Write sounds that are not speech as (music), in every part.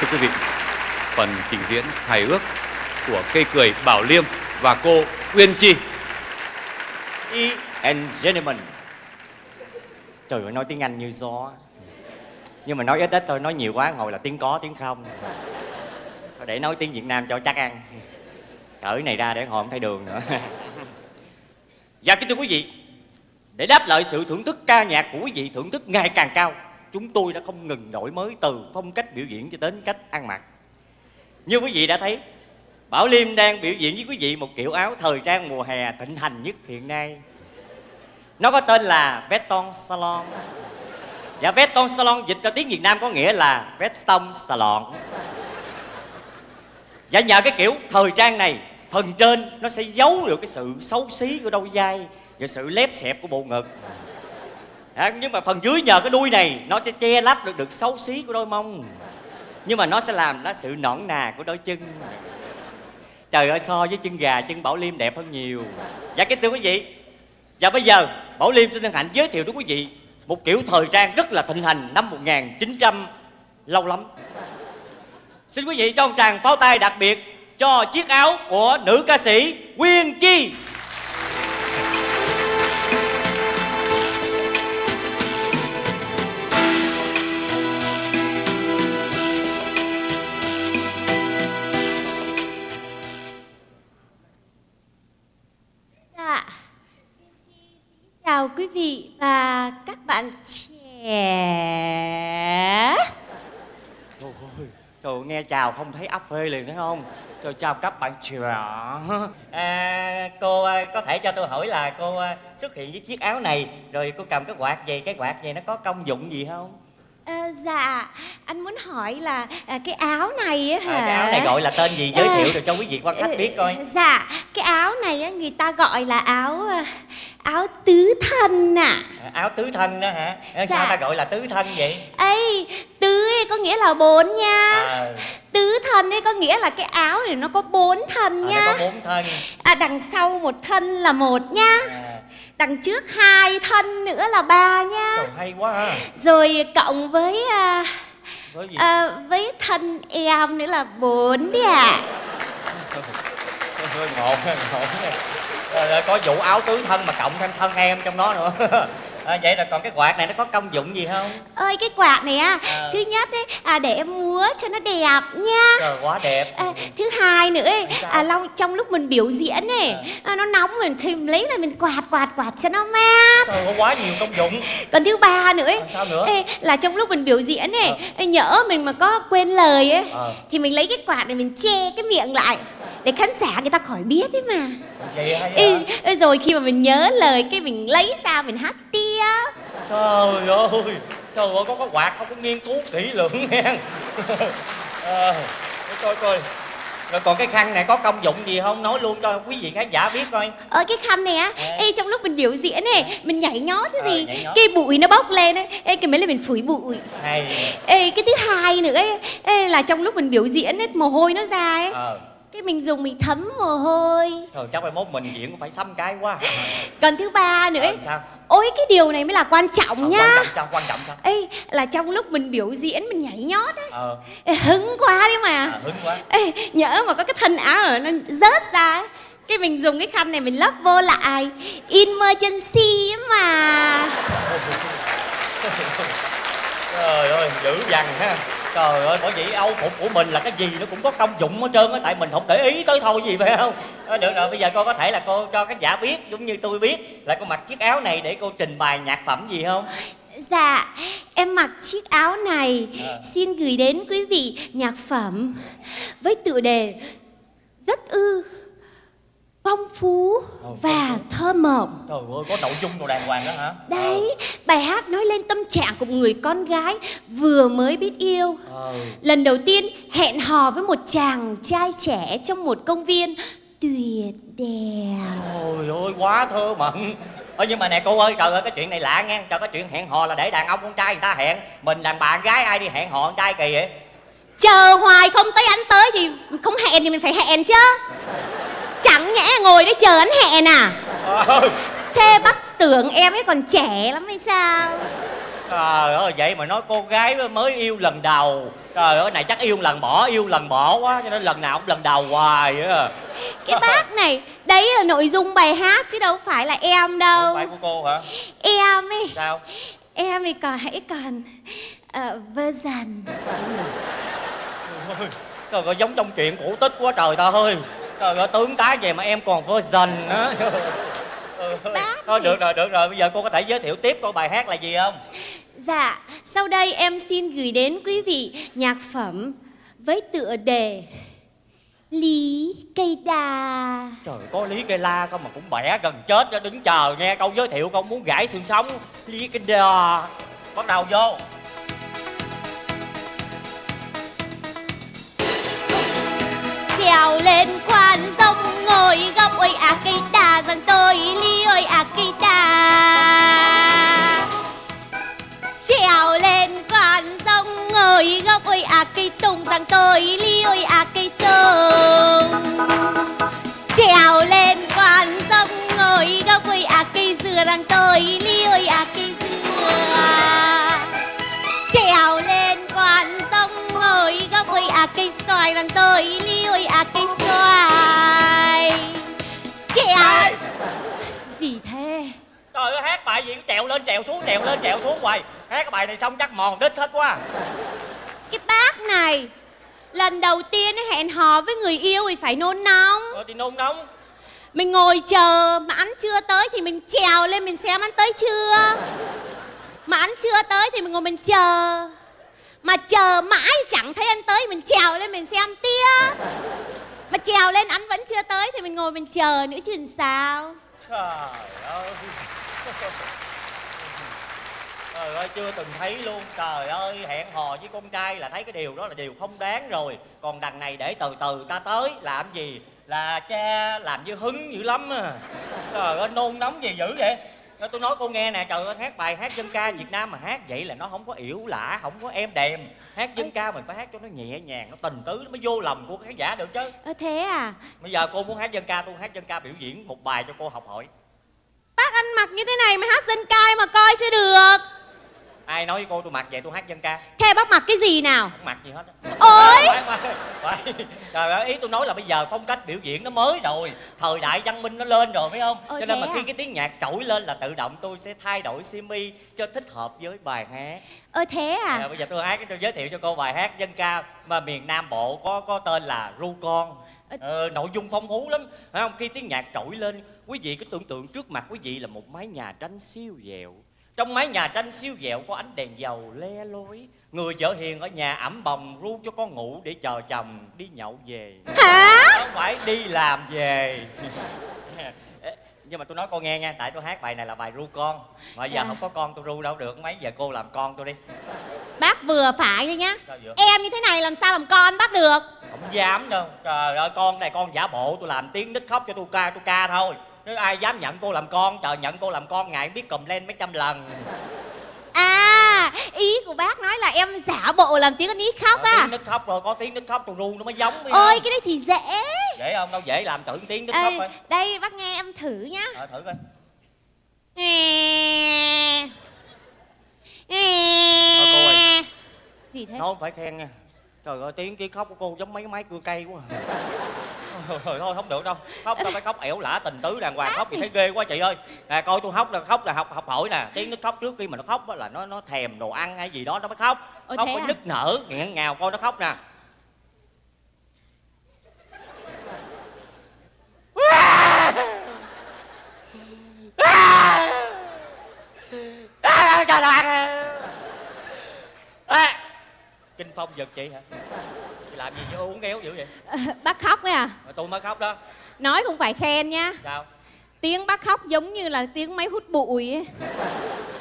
Thưa quý vị, phần trình diễn hài ước của cây cười Bảo Liêm và cô Uyên Chi. E and gentlemen Trời ơi nói tiếng Anh như gió. Nhưng mà nói ít ít thôi, nói nhiều quá ngồi là tiếng có tiếng không. Thôi Để nói tiếng Việt Nam cho chắc ăn. Cởi này ra để họ không thấy đường nữa. Dạ kính thưa quý vị Để đáp lại sự thưởng thức ca nhạc của quý vị thưởng thức ngày càng cao Chúng tôi đã không ngừng đổi mới từ phong cách biểu diễn cho đến cách ăn mặc. Như quý vị đã thấy, Bảo Liêm đang biểu diễn với quý vị một kiểu áo thời trang mùa hè thịnh hành nhất hiện nay. Nó có tên là Veston Salon. Dạ Veston Salon dịch cho tiếng Việt Nam có nghĩa là Veston Salon. Dạ nhờ cái kiểu thời trang này, Phần trên nó sẽ giấu được cái sự xấu xí của đôi vai Và sự lép xẹp của bộ ngực à, Nhưng mà phần dưới nhờ cái đuôi này Nó sẽ che lấp được được xấu xí của đôi mông. Nhưng mà nó sẽ làm nó sự nõn nà của đôi chân. Trời ơi so với chân gà chân Bảo Liêm đẹp hơn nhiều. Dạ kính thưa quý vị. Và bây giờ Bảo Liêm xin hân hạnh giới thiệu đến quý vị Một kiểu thời trang rất là thịnh hành năm 1900 Lâu lắm. Xin quý vị cho một tràng pháo tay đặc biệt Cho chiếc áo của nữ ca sĩ Quyên Chi. Chào quý vị và các bạn trẻ. Trời ơi, trời ơi, nghe chào không thấy áp phê liền thấy không? Trời chào các bạn trẻ. À, cô à, có thể cho tôi hỏi là cô à, xuất hiện với chiếc áo này rồi cô cầm cái quạt gì, cái quạt gì nó có công dụng gì không? À, dạ, anh muốn hỏi là à, cái áo này á hả? À, cái áo này gọi là tên gì giới À, thiệu được cho quý vị quan khách biết coi. Dạ, cái áo này á người ta gọi là áo à, áo tứ thân ạ. À, áo tứ thân đó hả? À, Dạ. Sao ta gọi là tứ thân vậy? Ê, tứ ấy có nghĩa là bốn nha. À, Tứ thân ấy có nghĩa là cái áo này nó có bốn thân à, nha. nó có bốn thân. À, đằng sau một thân là một nha. À, Đằng trước hai thân nữa là ba nha. trời hay quá ha. Rồi cộng với à, Có gì? à, với thân em nữa là bốn đấy ạ. Hơi ngộ, ngộ. Rồi, rồi, có vụ áo tứ thân mà cộng thêm thân em trong đó nữa. (laughs) À, vậy là còn cái quạt này nó có công dụng gì không? Ơi cái quạt này á, À. thứ nhất ấy à, để em múa cho nó đẹp nha. Trời quá đẹp. À, thứ hai nữa ấy, à, long trong lúc mình biểu diễn ấy, à, nó nóng mình thì mình lấy là mình quạt quạt quạt cho nó mát. Trời có quá nhiều công dụng. Còn thứ ba nữa ấy, À, sao nữa? ê, là trong lúc mình biểu diễn ấy, Ờ. ê, nhỡ mình mà có quên lời ấy, Ờ. thì mình lấy cái quạt để mình che cái miệng lại để khán giả người ta khỏi biết ấy mà. Vậy hay Ê, rồi khi mà mình nhớ lời cái mình lấy ra mình hát tiếp. Trời ơi, trời ơi có cái quạt không có nghiên cứu kỹ lưỡng nghe. (laughs) à, coi coi. Rồi còn cái khăn này có công dụng gì không? Nói luôn cho quý vị khán giả biết coi. Ở cái khăn này á, À. ê trong lúc mình biểu diễn này, mình nhảy nhót cái Ờ, gì, nhảy nhót. cái bụi nó bốc lên ấy, ê cái mấy là mình phủi bụi. Hay. Ê cái thứ hai nữa ấy, ê là trong lúc mình biểu diễn ấy, mồ hôi nó ra ấy, Ờ. cái mình dùng mình thấm mồ hôi. Trời chắc mai mốt mình diễn cũng phải xăm cái quá. Còn thứ ba nữa Ờ, sao? ôi cái điều này mới là quan trọng Ờ, nhá. Quan trọng sao? Quan trọng sao? Ê là trong lúc mình biểu diễn mình nhảy nhót ấy, Ờ, ê, hứng quá đấy mà. à, hứng quá. Ê, nhỡ mà có cái thân áo rồi nó rớt ra ấy, cái mình dùng cái khăn này mình lắp vô lại emergency mà (laughs) Trời ơi, dữ dằn ha. Trời ơi, bởi vậy âu phục của mình là cái gì nó cũng có công dụng hết trơn á Tại mình không để ý tới thôi gì phải không? À, Được rồi, bây giờ cô có thể là cô cho các giả biết Giống như tôi biết là cô mặc chiếc áo này để cô trình bày nhạc phẩm gì không? Dạ, em mặc chiếc áo này. À. xin gửi đến quý vị nhạc phẩm với tựa đề rất ư phong phú phong và thơ mộng. Trời ơi, có nội dung đồ đàng hoàng đó hả Đấy, bài hát nói lên tâm trạng của người con gái vừa mới biết yêu. Ờ, Lần đầu tiên hẹn hò với một chàng trai trẻ trong một công viên tuyệt đẹp. Trời ơi, quá thơ mộng Ơ nhưng mà nè cô ơi, trời ơi cái chuyện này lạ nghe Trời cái chuyện hẹn hò là để đàn ông con trai người ta hẹn Mình bà con gái ai đi hẹn hò con trai kỳ vậy Chờ hoài không tới anh tới thì không hẹn thì mình phải hẹn chứ. Chẳng nhẽ ngồi đấy chờ anh hẹn à? Ờ, Thế bác tưởng em ấy còn trẻ lắm hay sao? trời ơi vậy mà nói cô gái mới yêu lần đầu. Trời ơi này chắc yêu lần bỏ yêu lần bỏ quá cho nên lần nào cũng lần đầu hoài á. Cái bác này Đấy là nội dung bài hát chứ đâu phải là em đâu. Không phải của cô hả? Em ấy. Sao? Em thì còn hãy còn uh, version trời ơi giống trong chuyện cổ tích quá trời ta ơi trời ơi tướng tá về mà em còn version á Ừ. Thôi được rồi được rồi bây giờ cô có thể giới thiệu tiếp cô bài hát là gì không? Dạ Sau đây em xin gửi đến quý vị Nhạc phẩm Với tựa đề Lý cây đà trời có lý cây la không mà cũng bẻ gần chết đó đứng chờ nghe câu giới thiệu con muốn gãy xương sống. Lý cây đà bắt đầu vô Trèo lên quan sông ngồi cây xoài rằng tôi ôi à cây xoài. Trèo gì thế? Trời ơi hát bài gì? Cũng trèo lên trèo xuống trèo lên trèo xuống hoài. Hát cái bài này xong chắc mòn đít hết quá. Cái bác này lần đầu tiên hẹn hò với người yêu thì phải nôn nóng. Rồi thì nôn nóng. Mình ngồi chờ mà anh chưa tới thì mình trèo lên mình xem anh tới chưa. Mà anh chưa tới thì mình ngồi mình chờ mà chờ mãi chẳng thấy anh tới, mình trèo lên mình xem tia mà trèo lên anh vẫn chưa tới, thì mình ngồi mình chờ nữa chứ làm sao. Trời ơi. (laughs) Trời ơi, chưa từng thấy luôn. Trời ơi, hẹn hò với con trai là thấy cái điều đó là điều không đáng rồi. Còn đằng này để từ từ ta tới, làm gì? Là cha làm như hứng dữ lắm à. Trời ơi, nôn nóng gì dữ vậy? Nói tôi nói cô nghe nè trời ơi hát bài hát dân ca Việt Nam mà hát vậy là nó không có yểu lả không có êm đềm. Hát dân ca mình phải hát cho nó nhẹ nhàng nó tình tứ nó mới vô lòng của khán giả được chứ. Ơ thế à? Bây giờ cô muốn hát dân ca tôi hát dân ca biểu diễn một bài cho cô học hỏi. Bác ăn mặc như thế này mà hát dân ca mà coi chưa được. Ai nói với cô tôi mặc vậy tôi hát dân ca. Thế bác mặc cái gì nào? Không mặc gì hết á. Ôi Phải, trời ơi ý tôi nói là bây giờ phong cách biểu diễn nó mới rồi. Thời đại văn minh nó lên rồi phải không? Ồ, cho nên mà à? khi cái tiếng nhạc trỗi lên là tự động tôi sẽ thay đổi simi cho thích hợp với bài hát. Ơ thế à? À, bây giờ tôi hát tôi giới thiệu cho cô bài hát dân ca mà miền nam bộ có có tên là ru con. Ờ. ờ, nội dung phong phú lắm. Phải không? Khi tiếng nhạc trỗi lên quý vị cứ tưởng tượng trước mặt quý vị là một mái nhà tranh siêu dẹo trong mái nhà tranh siêu dẹo có ánh đèn dầu le lối. Người vợ hiền ở nhà ẩm bồng ru cho con ngủ để chờ chồng đi nhậu về. Hả? Không phải đi làm về. (laughs) Nhưng mà tôi nói cô nghe nha tại tôi hát bài này là bài ru con. Mà giờ À. không có con tôi ru đâu được. Mấy giờ cô làm con tôi đi. Bác vừa phải thôi nhá. Em như thế này làm sao làm con bác được? Không dám đâu. Trời ơi con này con giả bộ tôi làm tiếng nít khóc cho tôi ca tôi ca thôi nếu ai dám nhận cô làm con trời nhận cô làm con ngài biết cầm lên mấy trăm lần. À ý của bác nói là em giả bộ làm tiếng con nít khóc Ờ, à? tiếng nít khóc rồi có tiếng nít khóc tôi ru nó mới giống ôi không? cái đấy thì dễ. Dễ không? Đâu dễ làm thử tiếng nít khóc Ê, coi đây bác nghe em thử nhá. Ờ, thử coi. Thôi cô ơi. gì thế? Nó không phải khen nha. Trời ơi tiếng tiếng khóc của cô giống mấy cái máy cưa cây quá à. Thôi thôi không được đâu. Khóc tao phải khóc ẻo lả tình tứ đàng hoàng khóc thì thấy ghê quá chị ơi. Nè coi tôi khóc là khóc là học học hỏi nè. Tiếng nó khóc trước khi mà nó khóc á là nó nó thèm đồ ăn hay gì đó nó mới khóc. Ồ, khóc có à? nức nở nghẹn ngào coi nó khóc nè. (laughs) Kinh phong giật chị hả làm gì chứ uống kéo dữ vậy? (laughs) Bác khóc ấy à? Mà tôi mới khóc đó. Nói không phải khen nhá sao? Tiếng bác khóc giống như là tiếng máy hút bụi ấy.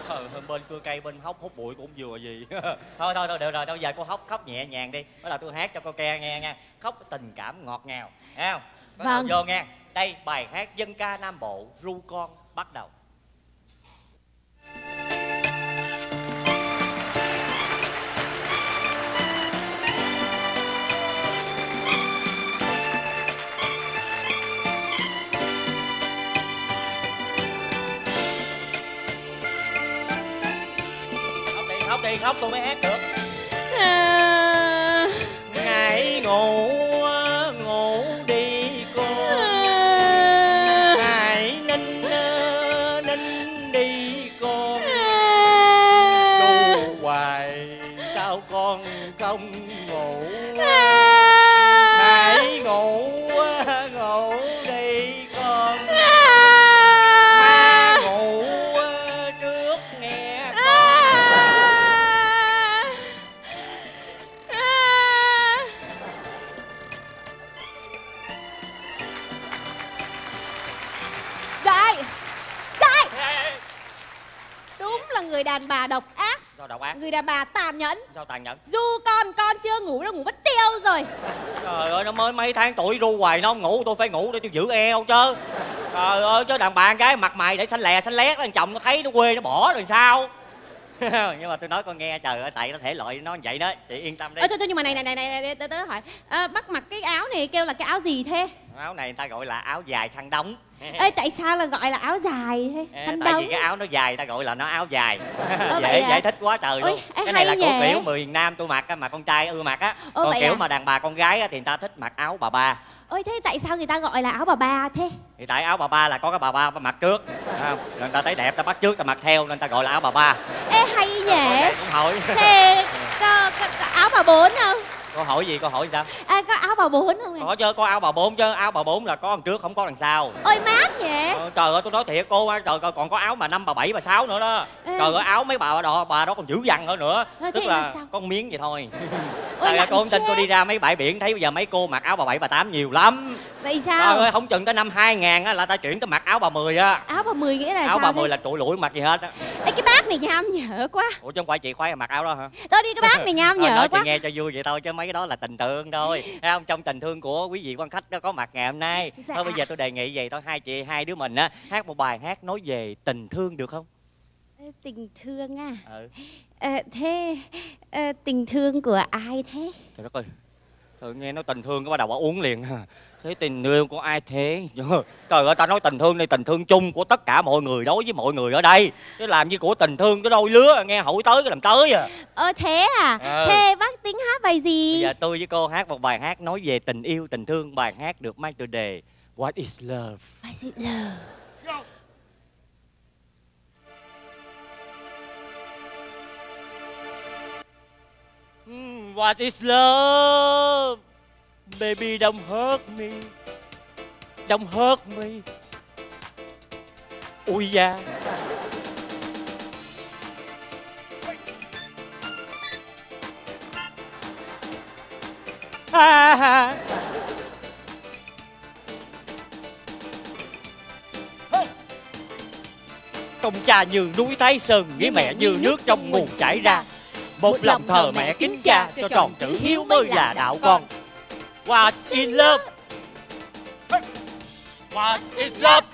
Ờ, bên cưa cây bên hốc hút bụi cũng vừa gì. (laughs) Thôi thôi thôi được rồi thôi giờ cô hốc khóc nhẹ nhàng đi. Đó là tôi hát cho cô ke nghe nha. Khóc tình cảm ngọt ngào nghe không? Bắt đầu Vâng. vô nghe. Đây bài hát dân ca nam bộ ru con bắt đầu khóc khóc tôi mới hát được à, ngày ngủ đàn bà độc ác sao độc ác Người đàn bà tàn nhẫn sao tàn nhẫn Du con con chưa ngủ đã ngủ mất tiêu rồi trời ơi nó mới mấy tháng tuổi ru hoài nó không ngủ tôi phải ngủ để tôi giữ eo chứ trời ơi chứ đàn bà con gái mặt mày để xanh lè xanh lét thằng chồng nó thấy nó quê nó bỏ rồi sao nhưng mà tôi nói con nghe trời ơi tại nó thể loại nó vậy đó chị yên tâm đi Ơ thôi thôi nhưng mà này này này này, này tớ, tớ hỏi à, Bắt mặc cái áo này kêu là cái áo gì thế áo này người ta gọi là áo dài khăn đóng. Ê tại sao là gọi là áo dài? Thế Ê, Khăn tại đóng. vì cái áo nó dài ta gọi là nó áo dài. Vậy dễ hả? giải thích quá trời Ôi, luôn. ê, cái này là của kiểu người miền nam tôi mặc á, mà con trai ưa mặc á. Còn kiểu à? mà đàn bà con gái thì người ta thích mặc áo bà ba. Ôi thế tại sao người ta gọi là áo bà ba thế? Thì tại áo bà ba là có cái bà ba mặc trước không? Người ta thấy đẹp ta bắt trước ta mặc theo nên ta gọi là áo bà ba. Ê hay nhỉ? Thế có, có, có áo bà bốn không cô hỏi gì cô hỏi sao? À, Có áo bà bốn không này? có chứ có áo bà bốn chứ. Áo bà bốn là có đằng trước không có đằng sau. Ôi mát Ờ, trời ơi tôi nói thiệt cô á, trời ơi, còn có áo bà năm bà bảy bà sáu nữa đó. Ê. trời ơi áo mấy bà đó bà đó còn dữ dằn hơn nữa. Ờ, tức thế là sao? con miếng vậy thôi. Ôi trời ơi nặng cô không tin tôi đi ra mấy bãi biển thấy bây giờ mấy cô mặc áo bà bảy bà tám nhiều lắm. Vậy trời sao ơi không chừng tới năm 2000 á là ta chuyển tới mặc áo bà mười á. Áo bà mười nghĩa là áo bà thế? mười là trụi lũi mặc gì hết á. Ê cái bác này nham nhở quá. Ủa chứ không phải chị khoái mặc áo đó hả? Tôi đi cái bác này nham (laughs) Ờ, nhở nói quá. chị nghe cho vui vậy thôi chứ mấy cái đó là tình thương thôi. Thấy không? Trong tình thương của quý vị quan khách đó có mặt ngày hôm nay. Dạ. thôi bây giờ tôi đề nghị vậy thôi hai chị hai đứa mình á hát một bài hát nói về tình thương được không? Tình thương à? Ừ. Ờ, Thế ờ, tình thương của ai thế? Trời đất ơi Trời, nghe nói tình thương cái bắt đầu bà uống liền. (laughs) Thế tình thương của ai thế? (laughs) Trời ơi ta nói tình thương đây tình thương chung của tất cả mọi người đối với mọi người ở đây. Chứ làm như của tình thương cái đôi lứa nghe hỏi tới cái làm tới à. Ơ thế à? Ờ. Thế bác tính hát bài gì? Bây giờ tôi với cô hát một bài hát nói về tình yêu tình thương bài hát được mang tựa đề What is love Bài gì love Mm, What is love? Baby, don't hurt me. Don't hurt me. Ui da. Ha ha. Công cha như núi Thái Sơn, nghĩa mẹ như nước trong nguồn chảy ra. Một lòng thờ mẹ kính cha cho tròn chữ hiếu mới là đạo con. What is love? What is love?